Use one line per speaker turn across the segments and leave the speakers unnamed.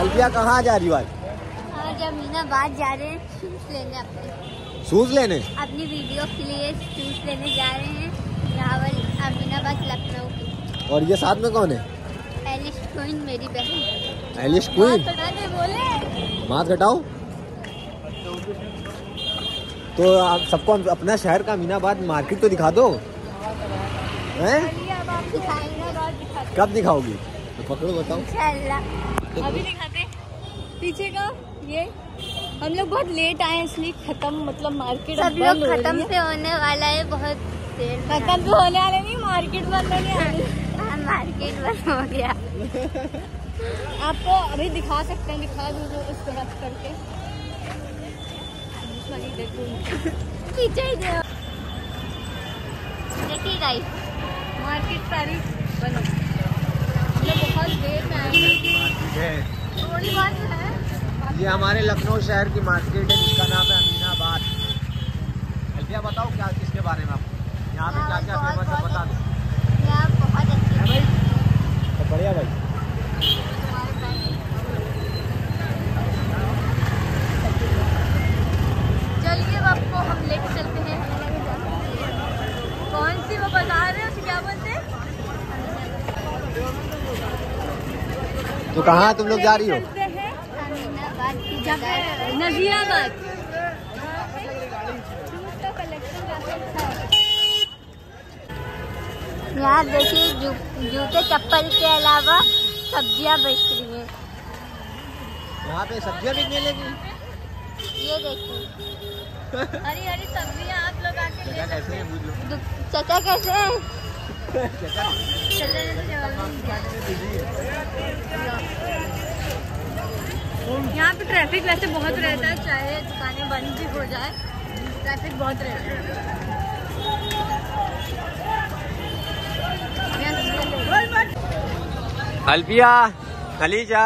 अल्फिया कहाँ जा रही हो आज?
आज अमीनाबाद जा रहे हैं शूज़ लेने अपने।
शूज़ लेने?
अपनी वीडियो के लिए शूज़ लेने जा रहे हैं यहाँ अमीनाबाद लखनऊ की।
और ये साथ में कौन है?
एलिश क्वीन मेरी बहन।
एलिश क्वीन? मात घटाओ तो आप सबको अपना शहर का अमीनाबाद मार्केट तो दिखा दो। हैं? कब दिखाओगी? तो पकड़ो बताओ।
अभी दिखाते पीछे का ये हम लोग बहुत लेट आए इसलिए खत्म मतलब मार्केट
सब लोग खत्म से होने वाला है बहुत देर
खत्म तो होने वाले नहीं मार्केट बंद होने वाली
हाँ, मार्केट बंद हो गया।
आपको अभी दिखा सकते हैं दिखा दो उसको रख करके।
ही। देखिए गाइस
मार्केट सारी बंद हो गई। हम लोग बहुत देर में आए हैं। है?
ये हमारे लखनऊ शहर की मार्केट है जिसका नाम है अमीनाबाद। अल्पिया बताओ क्या किसके बारे में आपको? यहाँ पे क्या क्या फ़ेमस है बता दो। है। तो बढ़िया भाई
चलिए अब आपको हम लेके चलते हैं कौन सी वो बता रहे हैं उसे क्या बोलते हैं
तो कहाँ तुम लोग जा रही हो?
चलते
की जगह यहाँ देखिए जू, जूते चप्पल के अलावा सब्ज़ियाँ बेच रही है।
यहाँ पे सब्ज़ियाँ बिकने लगी।
ये देखिए।
हरी हरी सब्ज़ियाँ आप लोग आके
क्या कैसे है
चाचा कैसे हैं?
यहाँ पे ट्रैफ़िक वैसे बहुत रहता है, चाहे दुकानें बंद भी हो जाए ट्रैफ़िक बहुत रहता है।
अल्फिया खलीजा।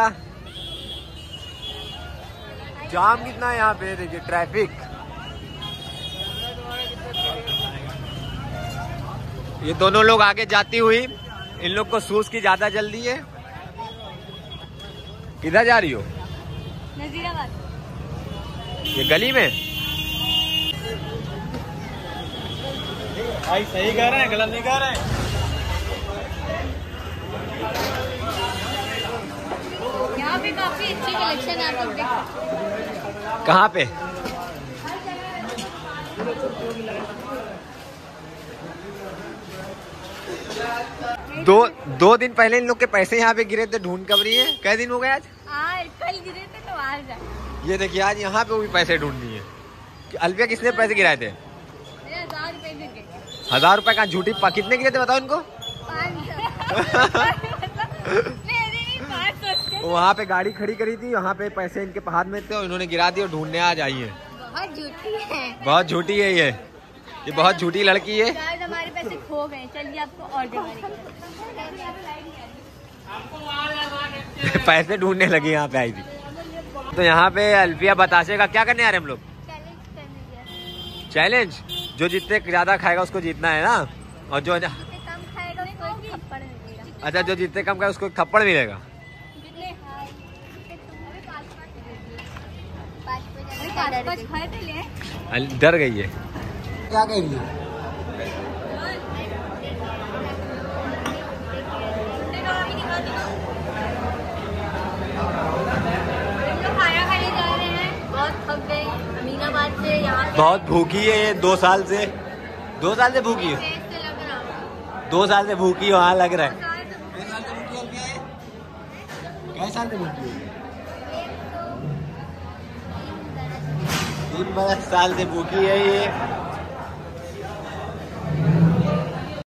जाम कितना है यहाँ पे, देखिए ट्रैफ़िक ये दोनों लोग आगे जाती हुई इन लोग को शूज़ की ज़्यादा जल्दी है? किधर जा रही हो?
नजीराबाद।
ये गली में?
भाई सही कह रहे हैं गलत नहीं कह रहे हैं?
यहाँ पे काफ़ी अच्छी कलेक्शन है आप लोग हैं।
कहाँ पे? दो दो दिन पहले इन लोग के पैसे यहाँ पे गिरे थे ढूंढ कब रही है? कै दिन हो गए आज?
आज कल गिरे थे तो आज
ये देखिए आज यहाँ पे भी पैसे ढूंढ दिए कि अलविया किसने पैसे गिराए थे?
हज़ार रुपए
का। झूठी कितने गिरे थे बताओ इनको? वहाँ पे गाड़ी खड़ी करी थी वहाँ पे पैसे इनके हाथ में थे और इन्होंने गिरा दिए और ढूँढने आई है।
बहुत झूठी है।
बहुत झूठी है ये। ये बहुत झूठी लड़की है।
हमारे पैसे खो गए। चलिए आपको और
पैसे ढूँढने लगे यहाँ पे आई थी। तो यहाँ पे अल्फिया बतासे का क्या करने आ रहे हम लोग?
चैलेंज करने गया।
चैलेंज जो जितने ज़्यादा खाएगा उसको जीतना है ना? और जो
जितने कम खाएगा उसको मिलेगा।
अच्छा जो जितने कम खाएगा उसको थप्पड़ मिलेगा। डर गई है। क्या कहेंगी?
जा रहे हैं बहुत
भूखी है ये दो साल से। दो साल से भूखी है?
रहा
दो साल से भूखी हो हाँ लग रहा है।
है?
कै साल से भूखी है। तीन बरस साल से भूखी है ये।